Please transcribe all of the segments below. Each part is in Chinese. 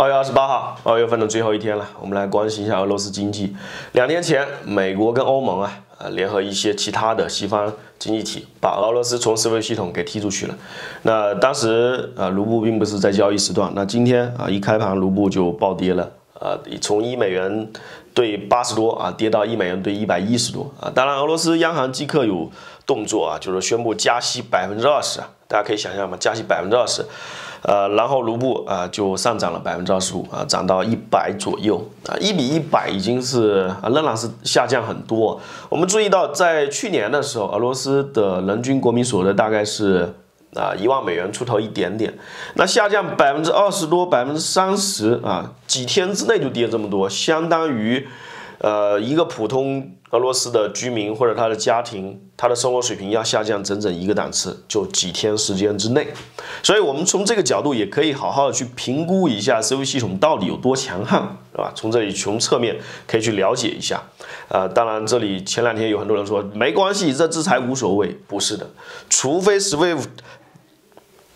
二月二十八号，二月份的最后一天了，我们来关心一下俄罗斯经济。两天前，美国跟欧盟啊，呃，联合一些其他的西方经济体，把俄罗斯从支付系统给踢出去了。那当时啊，卢布并不是在交易时段，那今天啊，一开盘卢布就暴跌了，呃，从一美元兑八十多啊，跌到一美元兑一百一十多啊。当然，俄罗斯央行即刻有动作啊，就是宣布加息百分之二十啊，大家可以想象嘛，加息百分之二十。呃，然后卢布啊就上涨了百分之二十五啊，涨到一百左右啊，一比一百已经是啊仍然是下降很多。我们注意到，在去年的时候，俄罗斯的人均国民所得大概是啊一万美元出头一点点，那下降百分之二十多，百分之三十啊，几天之内就跌这么多，相当于呃一个普通。俄罗斯的居民或者他的家庭，他的生活水平要下降整整一个档次，就几天时间之内。所以，我们从这个角度也可以好好的去评估一下 c 维系统到底有多强悍，是吧？从这里从侧面可以去了解一下。呃，当然，这里前两天有很多人说没关系，这制裁无所谓，不是的，除非 SWIFT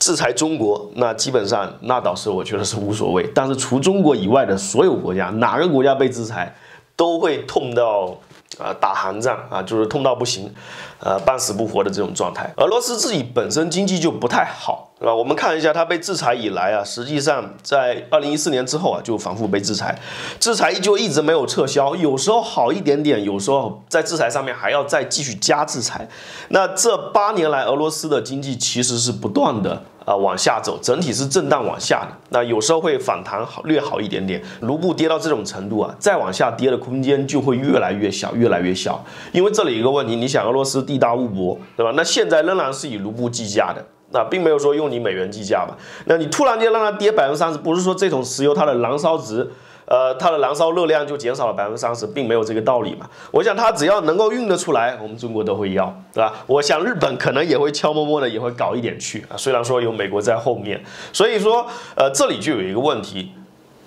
制裁中国，那基本上那倒是我觉得是无所谓。但是除中国以外的所有国家，哪个国家被制裁，都会痛到。啊，打寒战啊，就是痛到不行，呃，半死不活的这种状态。俄罗斯自己本身经济就不太好，对吧？我们看一下它被制裁以来啊，实际上在二零一四年之后啊，就反复被制裁，制裁就一直没有撤销，有时候好一点点，有时候在制裁上面还要再继续加制裁。那这八年来，俄罗斯的经济其实是不断的。啊，往下走，整体是震荡往下的。那有时候会反弹好，略好一点点。卢布跌到这种程度啊，再往下跌的空间就会越来越小，越来越小。因为这里一个问题，你想俄罗斯地大物博，对吧？那现在仍然是以卢布计价的，那并没有说用你美元计价吧？那你突然间让它跌百分之三十，不是说这种石油它的燃烧值？呃，它的燃烧热量就减少了百分之三十，并没有这个道理嘛。我想它只要能够运得出来，我们中国都会要，对吧？我想日本可能也会悄摸摸的也会搞一点去啊。虽然说有美国在后面，所以说，呃，这里就有一个问题，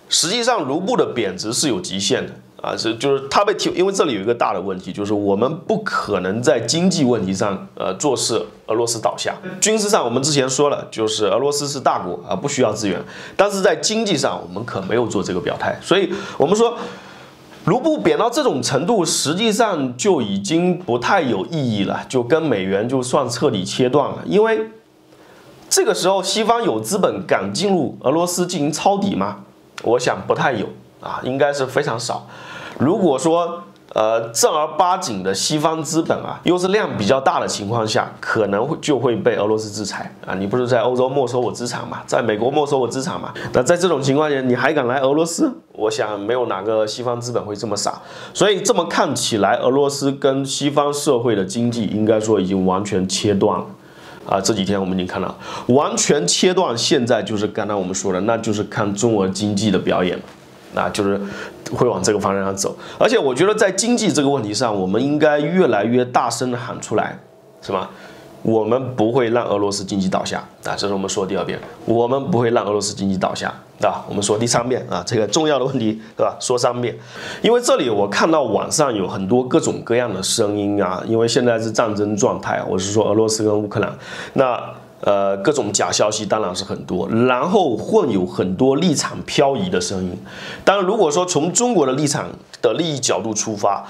实际上卢布的贬值是有极限的。啊，是就是他被提，因为这里有一个大的问题，就是我们不可能在经济问题上，呃，做事俄罗斯倒下。军事上我们之前说了，就是俄罗斯是大国啊，不需要资源。但是在经济上，我们可没有做这个表态。所以，我们说，卢布贬到这种程度，实际上就已经不太有意义了，就跟美元就算彻底切断了。因为这个时候，西方有资本敢进入俄罗斯进行抄底吗？我想不太有啊，应该是非常少。如果说呃正儿八经的西方资本啊，又是量比较大的情况下，可能会就会被俄罗斯制裁啊。你不是在欧洲没收我资产嘛，在美国没收我资产嘛？那在这种情况下，你还敢来俄罗斯？我想没有哪个西方资本会这么傻。所以这么看起来，俄罗斯跟西方社会的经济应该说已经完全切断了啊。这几天我们已经看到，完全切断，现在就是刚才我们说的，那就是看中俄经济的表演了。那就是会往这个方向上走，而且我觉得在经济这个问题上，我们应该越来越大声的喊出来，是吧？我们不会让俄罗斯经济倒下啊，这是我们说第二遍，我们不会让俄罗斯经济倒下，对吧？我们说第三遍啊，这个重要的问题，对吧？说三遍，因为这里我看到网上有很多各种各样的声音啊，因为现在是战争状态，我是说俄罗斯跟乌克兰，那。呃，各种假消息当然是很多，然后混有很多立场漂移的声音。当然，如果说从中国的立场的利益角度出发，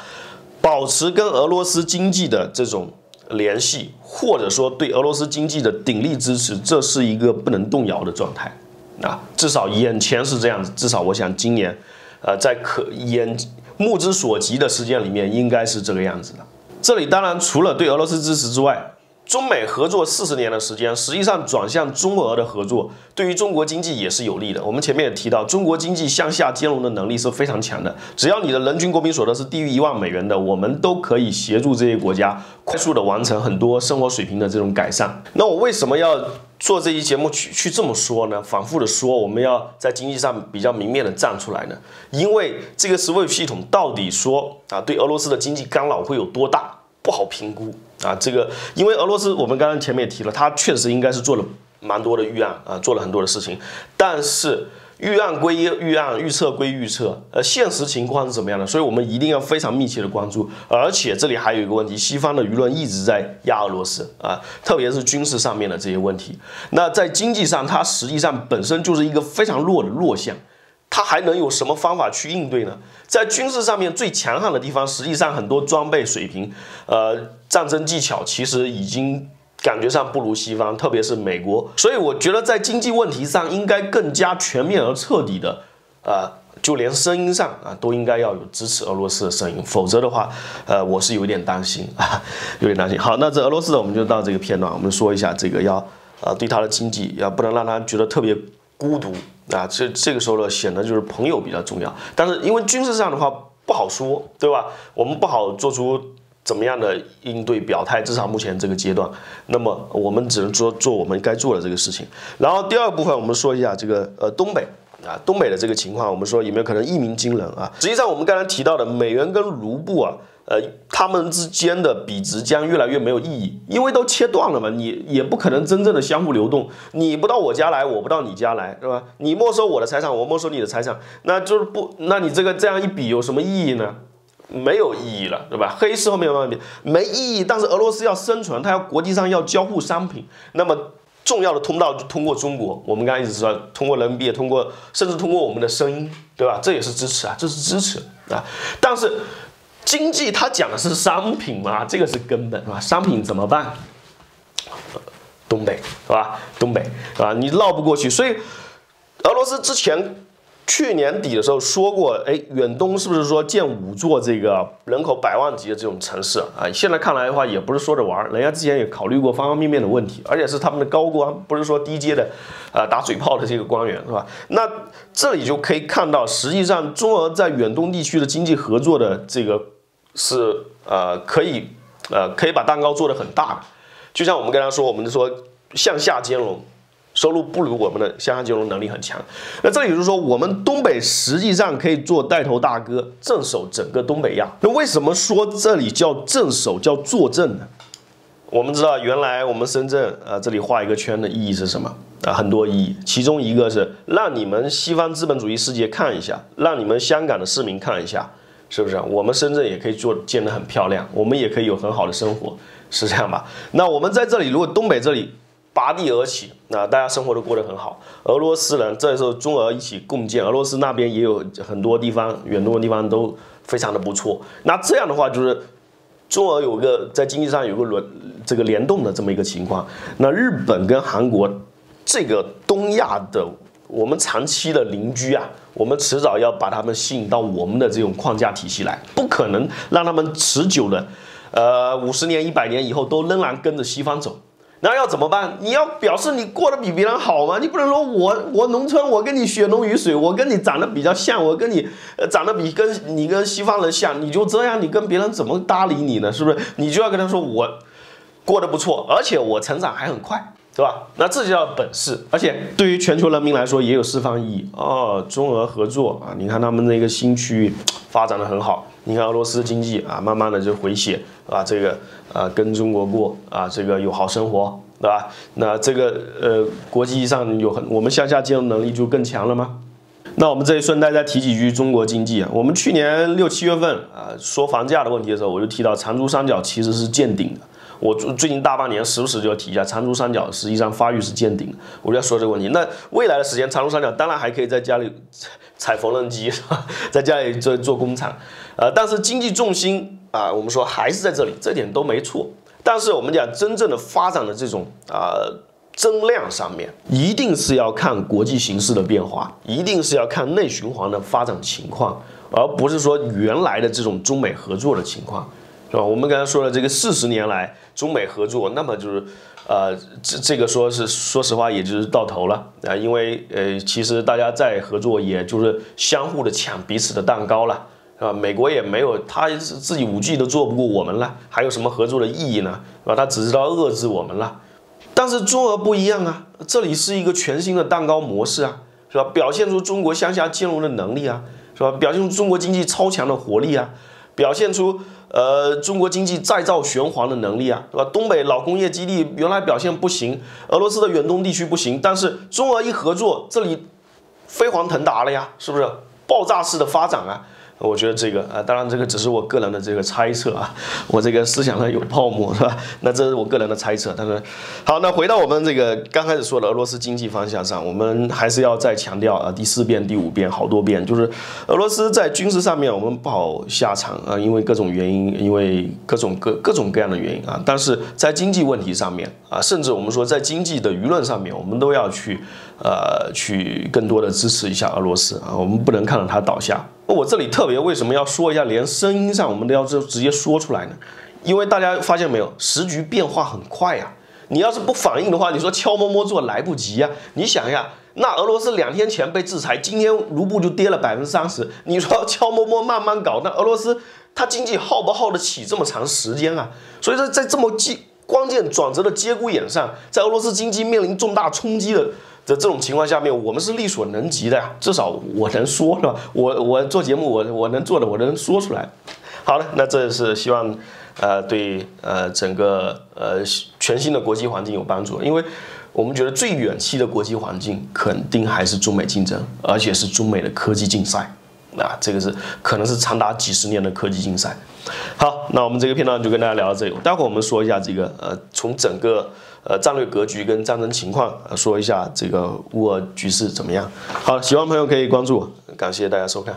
保持跟俄罗斯经济的这种联系，或者说对俄罗斯经济的鼎力支持，这是一个不能动摇的状态。啊，至少眼前是这样子。至少我想今年，呃，在可眼目之所及的时间里面，应该是这个样子的。这里当然除了对俄罗斯支持之外，中美合作四十年的时间，实际上转向中俄的合作，对于中国经济也是有利的。我们前面也提到，中国经济向下兼容的能力是非常强的。只要你的人均国民所得是低于一万美元的，我们都可以协助这些国家快速的完成很多生活水平的这种改善。那我为什么要做这期节目去去这么说呢？反复的说，我们要在经济上比较明面的站出来呢？因为这个 SWIFT 系统到底说啊，对俄罗斯的经济干扰会有多大？不好评估啊，这个因为俄罗斯，我们刚刚前面也提了，它确实应该是做了蛮多的预案啊，做了很多的事情，但是预案归预案，预测归预测，呃，现实情况是怎么样的？所以我们一定要非常密切的关注。而且这里还有一个问题，西方的舆论一直在压俄罗斯啊，特别是军事上面的这些问题。那在经济上，它实际上本身就是一个非常弱的弱项。他还能有什么方法去应对呢？在军事上面最强悍的地方，实际上很多装备水平，呃，战争技巧其实已经感觉上不如西方，特别是美国。所以我觉得在经济问题上应该更加全面而彻底的，呃，就连声音上啊都应该要有支持俄罗斯的声音，否则的话，呃，我是有点担心啊，有点担心。好，那这俄罗斯的我们就到这个片段，我们说一下这个要，呃，对他的经济要不能让他觉得特别孤独。啊，这这个时候呢，显得就是朋友比较重要。但是因为军事上的话不好说，对吧？我们不好做出怎么样的应对表态，至少目前这个阶段。那么我们只能做做我们该做的这个事情。然后第二部分，我们说一下这个呃东北啊，东北的这个情况，我们说有没有可能一鸣惊人啊？实际上我们刚才提到的美元跟卢布啊。呃，他们之间的比值将越来越没有意义，因为都切断了嘛，你也不可能真正的相互流动。你不到我家来，我不到你家来，是吧？你没收我的财产，我没收你的财产，那就是不，那你这个这样一比有什么意义呢？没有意义了，对吧？黑市后面慢慢比没意义，但是俄罗斯要生存，它要国际上要交互商品，那么重要的通道就通过中国。我们刚才一直说，通过人民币，通过甚至通过我们的声音，对吧？这也是支持啊，这是支持啊，但是。经济它讲的是商品嘛，这个是根本是吧？商品怎么办？东北是吧？东北是吧？你绕不过去。所以俄罗斯之前去年底的时候说过，哎，远东是不是说建五座这个人口百万级的这种城市啊？现在看来的话，也不是说着玩，人家之前也考虑过方方面面的问题，而且是他们的高官，不是说低阶的，呃，打嘴炮的这个官员是吧？那这里就可以看到，实际上中俄在远东地区的经济合作的这个。是呃可以呃可以把蛋糕做得很大的，就像我们刚才说，我们说向下兼容，收入不如我们的向下兼容能力很强。那这里就是说，我们东北实际上可以做带头大哥，镇守整个东北亚。那为什么说这里叫镇守，叫坐镇呢？我们知道，原来我们深圳啊这里画一个圈的意义是什么啊？很多意义，其中一个是让你们西方资本主义世界看一下，让你们香港的市民看一下。是不是？我们深圳也可以做建得很漂亮，我们也可以有很好的生活，是这样吧？那我们在这里，如果东北这里拔地而起，那大家生活都过得很好。俄罗斯人这时候中俄一起共建，俄罗斯那边也有很多地方，远东的地方都非常的不错。那这样的话，就是中俄有个在经济上有个轮这个联动的这么一个情况。那日本跟韩国这个东亚的。我们长期的邻居啊，我们迟早要把他们吸引到我们的这种框架体系来，不可能让他们持久的，呃，五十年、一百年以后都仍然跟着西方走。那要怎么办？你要表示你过得比别人好吗？你不能说我我农村，我跟你血浓于水，我跟你长得比较像，我跟你呃长得比跟你跟西方人像，你就这样，你跟别人怎么搭理你呢？是不是？你就要跟他说我过得不错，而且我成长还很快。是吧？那这就叫本事，而且对于全球人民来说也有释放意义哦。中俄合作啊，你看他们那个新区域发展的很好。你看俄罗斯经济啊，慢慢的就回血啊，这个啊跟中国过啊，这个有好生活，对吧？那这个呃国际上有很，我们向下兼容能力就更强了吗？那我们这里顺带再提几句中国经济啊。我们去年六七月份啊说房价的问题的时候，我就提到长株三角其实是见顶的。我最近大半年时不时就要提一下长株三角，实际上发育是见顶，我就要说这个问题。那未来的时间，长株三角当然还可以在家里踩缝纫机，是吧？在家里做做工厂，呃，但是经济重心啊，我们说还是在这里，这点都没错。但是我们讲真正的发展的这种啊增量上面，一定是要看国际形势的变化，一定是要看内循环的发展情况，而不是说原来的这种中美合作的情况。是吧？我们刚才说了，这个四十年来中美合作，那么就是，呃，这这个说是说实话，也就是到头了啊，因为呃，其实大家在合作，也就是相互的抢彼此的蛋糕了，是吧？美国也没有，他自己五 G 都做不过我们了，还有什么合作的意义呢？是吧？他只知道遏制我们了。但是中俄不一样啊，这里是一个全新的蛋糕模式啊，是吧？表现出中国向下兼容的能力啊，是吧？表现出中国经济超强的活力啊，表现出。呃，中国经济再造循环的能力啊，对吧？东北老工业基地原来表现不行，俄罗斯的远东地区不行，但是中俄一合作，这里飞黄腾达了呀，是不是？爆炸式的发展啊！我觉得这个啊，当然这个只是我个人的这个猜测啊，我这个思想上有泡沫是吧？那这是我个人的猜测。但是好，那回到我们这个刚开始说的俄罗斯经济方向上，我们还是要再强调啊，第四遍、第五遍好多遍，就是俄罗斯在军事上面我们不好下场啊，因为各种原因，因为各种各各种各样的原因啊。但是在经济问题上面啊，甚至我们说在经济的舆论上面，我们都要去呃去更多的支持一下俄罗斯啊，我们不能看到它倒下。我这里特别为什么要说一下，连声音上我们都要直直接说出来呢？因为大家发现没有，时局变化很快呀。你要是不反应的话，你说悄摸摸做来不及呀。你想一下，那俄罗斯两天前被制裁，今天卢布就跌了百分之三十。你说悄摸摸慢慢搞，那俄罗斯它经济耗不耗得起这么长时间啊？所以说，在这么关关键转折的节骨眼上，在俄罗斯经济面临重大冲击的。在这种情况下面，我们是力所能及的，至少我能说，是吧？我我做节目，我我能做的，我能说出来。好了，那这是希望，呃，对呃整个呃全新的国际环境有帮助，因为我们觉得最远期的国际环境肯定还是中美竞争，而且是中美的科技竞赛，啊，这个是可能是长达几十年的科技竞赛。好，那我们这个片段就跟大家聊到这里，待会儿我们说一下这个呃从整个。呃，战略格局跟战争情况，说一下这个乌俄局势怎么样？好，喜欢朋友可以关注我，感谢大家收看。